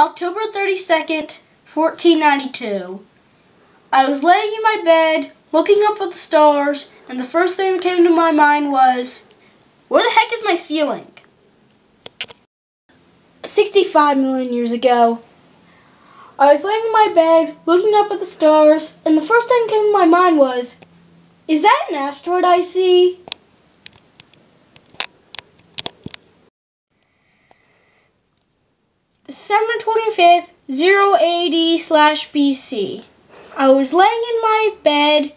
October 32nd, 1492. I was laying in my bed, looking up at the stars, and the first thing that came to my mind was, where the heck is my ceiling? 65 million years ago, I was laying in my bed, looking up at the stars, and the first thing that came to my mind was, is that an asteroid I see? December 25th, 0 AD slash BC. I was laying in my bed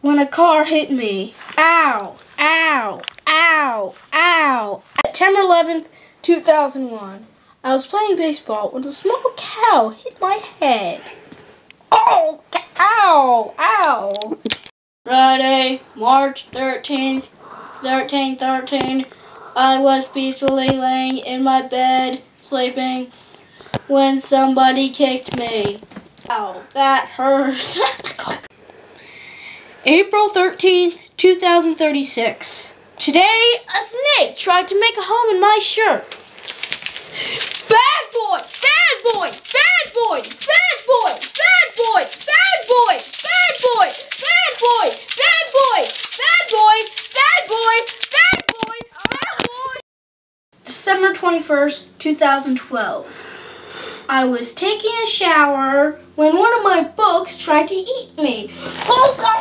when a car hit me. Ow, ow, ow, ow. September 11th, 2001. I was playing baseball when a small cow hit my head. Oh, ow, ow. Friday, March 13th, 13, 13. I was peacefully laying in my bed sleeping when somebody kicked me. Ow, that hurt. April 13th, 2036. Today, a snake tried to make a home in my shirt. Bad boy! Bad boy! December 21st, 2012. I was taking a shower when one of my books tried to eat me. Oh, oh,